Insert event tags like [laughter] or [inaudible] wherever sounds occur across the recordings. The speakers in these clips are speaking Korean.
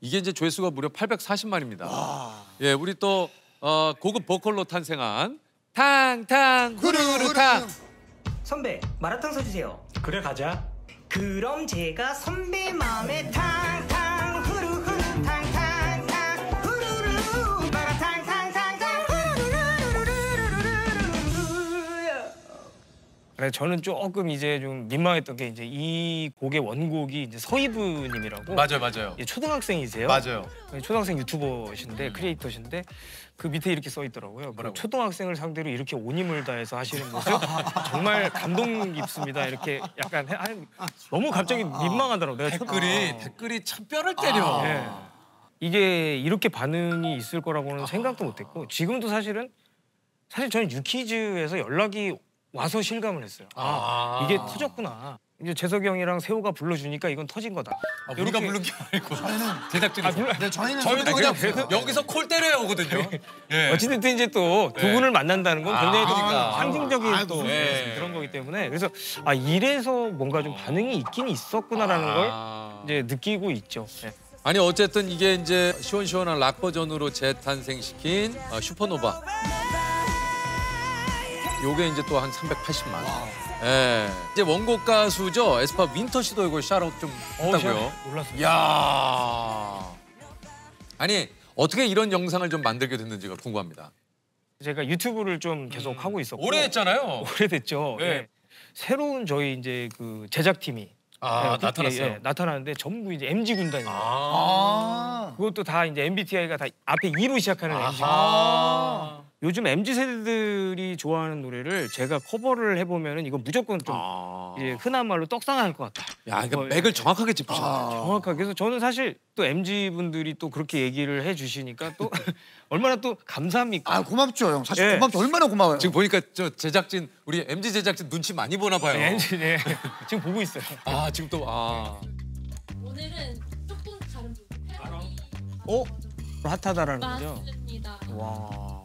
이게 이제 조회수가 무려 840만입니다. 예, 우리 또 어, 고급 보컬로 탄생한 탕탕 후루루탕. 선배 마라탕 사주세요. 그래 가자. 그럼 제가 선배 마음에 탕탕 그래 저는 조금 이제 좀 민망했던 게 이제 이 곡의 원곡이 이제 서희부님이라고 맞아요, 맞아요. 예, 초등학생이세요. 맞아요. 예, 초등학생 유튜버신데 크리에이터신데 그 밑에 이렇게 써 있더라고요. 그 초등학생을 상대로 이렇게 온 힘을 다해서 하시는 모습 [laughs] 정말 감동 깊습니다. 이렇게 약간 해- 한- 너무 갑자기 민망하더라고요. 내가 초- 댓글이 어. 댓글이 참 뼈를 때려. 예. 이게 이렇게 반응이 있을 거라고는 생각도 못했고 지금도 사실은 사실 저는 유키즈에서 연락이 와서 실감을 했어요. 아, 아. 이게 터졌구나. 이제 재석이 형이랑 세호가 불러주니까 이건 터진 거다. 아, 우리가 부른 게 아니고 제작진이. [laughs] 아, 물론 네, 저희는 저희도 그냥 그냥 여기서 콜 때려야 오거든요. 예. 어찌됐든 이제 또두 네. 분을 만난다는 건 아, 굉장히 또 그러니까. 상징적인 아이고, 또 네. 그런 거기 때문에 그래서 아 이래서 뭔가 좀 반응이 있긴 있었구나라는 걸 아. 이제 느끼고 있죠. 네. 아니 어쨌든 이게 이제 시원시원한 락 버전으로 재탄생시킨 어, Supernova. 요게 이제 또 한 380만. 예. 이제 원곡 가수죠. 에스파 윈터 씨도 이거 샤롯 좀 했다고요. 몰랐어요. 이야. 아니 어떻게 이런 영상을 좀 만들게 됐는지가 궁금합니다. 제가 유튜브를 좀 계속 하고 있었고 오래 했잖아요. [laughs] 오래됐죠. 네. 예. 새로운 저희 이제 그 제작팀이 아 예, 그- 나타났어요. 예, 예, 나타나는데 전부 이제 MG 군단이에요. 아. 아. 그것도 다 이제 MBTI가 다 앞에 2로 시작하는 MG. 아. 요즘 MZ 세대들이 좋아하는 노래를 제가 커버를 해보면은 이건 무조건 좀 아. 이제 흔한 말로 떡상할 것 같다. 야, 이거 어, 맥을 정확하게 짚으셨네. 정확하게. 그래서 저는 사실 또 MZ 분들이 또 그렇게 얘기를 해주시니까 또 [laughs] 얼마나 또 감사합니까? 아 고맙죠 형. 사실 예. 고맙죠. 얼마나 고마워요. 지금 보니까 저 제작진 우리 MZ 제작진 눈치 많이 보나 봐요. 네, MZ 네. [laughs] 지금 보고 있어요. 아 지금 또 아. 오늘은 조금 다른 패러디 어? 핫하다라는 거죠? 맞습니다. 와.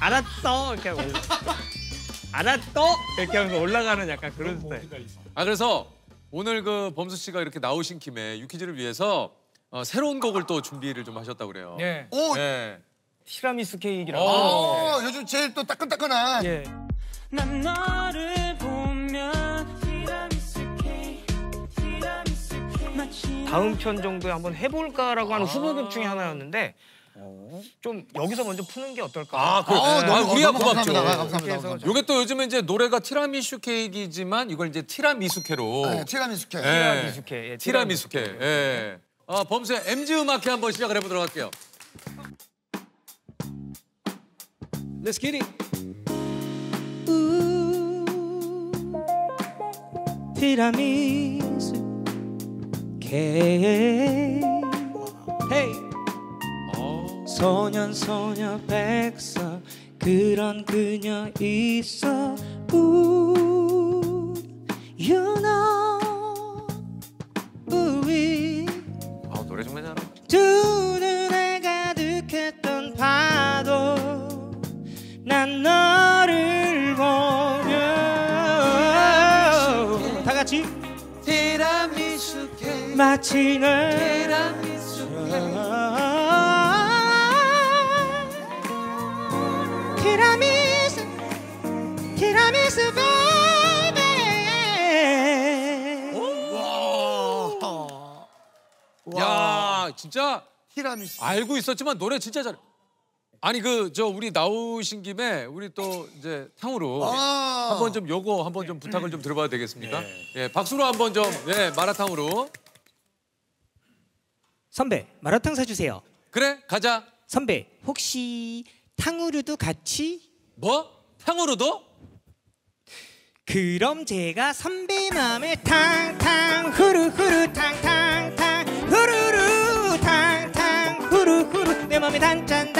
알았어 이렇게 올라. 알았어 이렇게 하면서 올라가는 약간 그런 스타일. 아 그래서 오늘 그 범수 씨가 이렇게 나오신 김에 유키즈를 위해서 어, 새로운 곡을 또 준비를 좀 하셨다고 그래요. 예. 오. 네. 티라미수 케이크라고. 어, 요즘 제일 또 따끈따끈한. 예. 난 너를 보면 티라미수 케이크 티라미수 케이크 마치 다음 편 정도에 한번 해볼까라고 하는 후보곡 중에 하나였는데 좀 여기서 먼저 푸는 게 어떨까? 아, 그, 어, 아, 너무- 우리가 너무 고맙죠. 감사합니다. 감사합니다. 요게 또 요즘에 이제 노래가 티라미슈 케이크이지만 이걸 이제 티라미수케로. 네, 티라미수 케이크. 예. 티라미수케. 예, 티라미수케. 예. 아, 범수의 MG 음악회 한번 시작을 해보도록 할게요. Let's get it. 티라미수 케이크 헤이 소년 소녀 백서 그런 그녀 있어. 우 you know? 우리 아, 노래 정말 잘하. 두 눈에 가득했던 파도 난 너를 보며. 다 같이. 마치 널 티라미수 티라미수 티라미수 baby 와. 야, 진짜 티라미수. 알고 있었지만 노래 진짜 잘. 아니 그 저 우리 나오신 김에 우리 또 이제 탕후루 아. 한번 좀 요거 한번 좀 부탁을 좀 들어봐도 되겠습니까? 예, 박수로 한번 좀 예, 마라탕으로. 선배 마라탕 사주세요 그래, 가자. 선배 혹시 탕후루도 같이 뭐? 탕후루도? 그럼 제가 선배 맘에 탕탕 후루후루 탕탕탕 후루루 탕탕 후루후루 내 맘에 단짠 단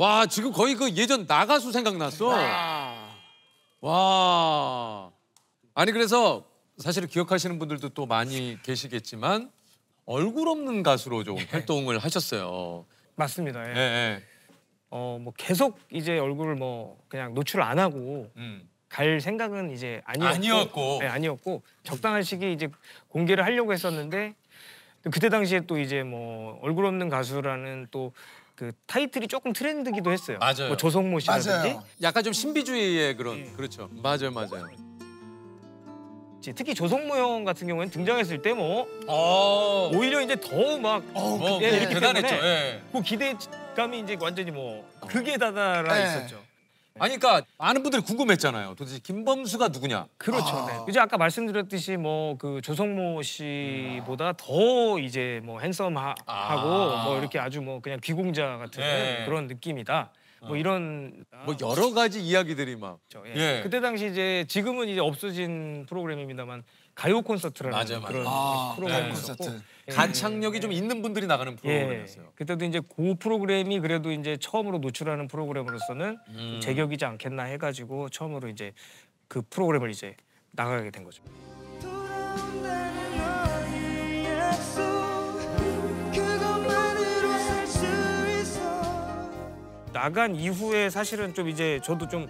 와, 지금 거의 그 예전 나가수 생각났어. 와. 아니 그래서 사실 기억하시는 분들도 또 많이 계시겠지만 얼굴 없는 가수로 좀 활동을 하셨어요. 맞습니다. 예. 예. 예. 어, 뭐 계속 이제 얼굴을 뭐 그냥 노출 안 하고 음. 갈 생각은 이제 아니었고, 아니었고. 네, 아니었고 적당한 시기에 이제 공개를 하려고 했었는데 그때 당시에 또 이제 뭐 얼굴 없는 가수라는 또 그 타이틀이 조금 트렌드기도 했어요. 맞아요. 뭐 조성모 씨라든지 맞아요. 약간 좀 신비주의의 그런 그렇죠. 맞아요, 맞아요. 특히 조성모 형 같은 경우에는 등장했을 때뭐 어, 오히려 이제 더막 뭐, 예, 뭐 이렇기 대단했죠. 예. 그 기대감이 이제 완전히 뭐 극에 다다라 네. 있었죠. 아니 그러니까 많은 분들이 궁금했잖아요. 도대체 김범수가 누구냐? 그렇죠. 네. 이제 아까 말씀드렸듯이 뭐 그 조성모 씨보다 더 이제 뭐 핸섬하고 아. 뭐 이렇게 아주 뭐 그냥 귀공자 같은 예. 그런 느낌이다. 뭐 이런 뭐 여러 가지 이야기들이 막 그렇죠. 예. 예. 그때 당시 이제 지금은 이제 없어진 프로그램입니다만 가요 콘서트라는 맞아요, 맞아요. 그런 아, 프로그램이 네. 있었고 콘서트. 예. 가창력이 좀 있는 분들이 나가는 예. 프로그램이었어요. 그때도 이제 그 프로그램이 그래도 이제 처음으로 노출하는 프로그램으로서는 음. 제격이지 않겠나 해가지고 처음으로 이제 그 프로그램을 이제 나가게 된 거죠. 나간 이후에 사실은 좀 이제 저도 좀,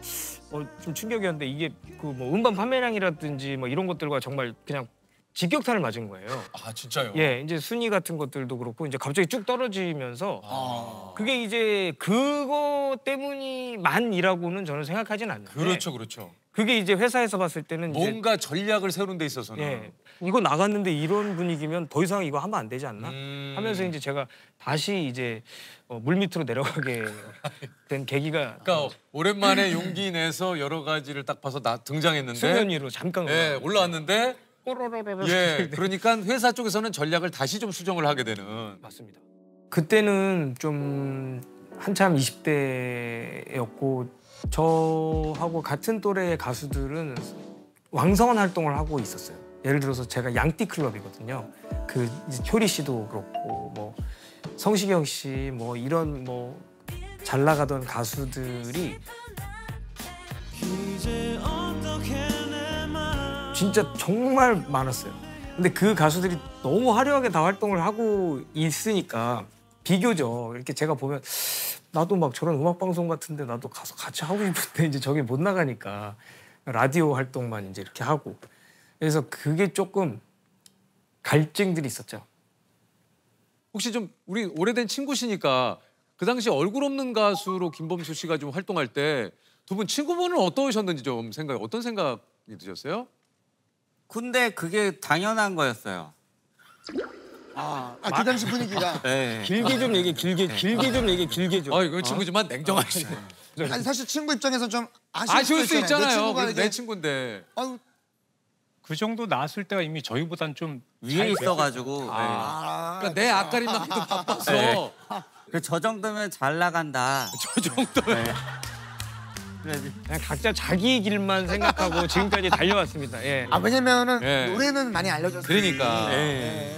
어, 좀 충격이었는데 이게 그 뭐 음반 판매량이라든지 뭐 이런 것들과 정말 그냥 직격탄을 맞은 거예요. 아 진짜요? 예, 이제 순위 같은 것들도 그렇고 이제 갑자기 쭉 떨어지면서 아. 그게 이제 그거 때문이만이라고는 저는 생각하진 않는데 그렇죠, 그렇죠. 그게 이제 회사에서 봤을 때는 뭔가 전략을 세우는 데 있어서는 예, 이거 나갔는데 이런 분위기면 더 이상 이거 하면 안 되지 않나? 음. 하면서 이제 제가 다시 이제 어, 물 밑으로 내려가게 [laughs] 된 계기가 그러니까 오랜만에 용기 내서 여러 가지를 딱 봐서 나 등장했는데 수면 위로 잠깐 예, 올라왔는데 꼬로로로로 예, 그러니까 회사 쪽에서는 전략을 다시 좀 수정을 하게 되는 맞습니다. 그때는 좀 한참 20대였고 저하고 같은 또래의 가수들은 왕성한 활동을 하고 있었어요. 예를 들어서 제가 양띠 클럽이거든요. 그 효리 씨도 그렇고 뭐 성시경 씨 뭐 이런 뭐 잘 나가던 가수들이 진짜 정말 많았어요. 근데 그 가수들이 너무 화려하게 다 활동을 하고 있으니까 비교적 이렇게 제가 보면 나도 막 저런 음악 방송 같은데 나도 가서 같이 하고 싶은데 이제 저기 못 나가니까 라디오 활동만 이제 이렇게 하고 그래서 그게 조금 갈증들이 있었죠. 혹시 좀 우리 오래된 친구시니까 그 당시 얼굴 없는 가수로 김범수 씨가 좀 활동할 때 두 분 친구분은 어떠셨는지 좀 생각 어떤 생각이 드셨어요? 근데 그게 당연한 거였어요. 아, 아, 그 당시 분위기가. [laughs] 네. 길게 좀 얘기 길게 길게 좀 얘기 길게 좀. 아 이거 친구지만 냉정하시네. 아니 사실 친구 입장에서 좀 아쉬울, 아쉬울 수내 있잖아요. 친구가 그래도 이게 내 친구인데. 아유, 그 정도 나왔을 때가 이미 저희보단 좀 위에 있어가지고 아, 그러니까 내 앞가림 나기도 바빠서 네. 네. 저 정도면 잘 나간다. 저 정도면 그냥 각자 자기 길만 생각하고 지금까지 달려왔습니다. 예. 아 왜냐면은 예. 노래는 많이 알려졌어요. 그러니까. 네.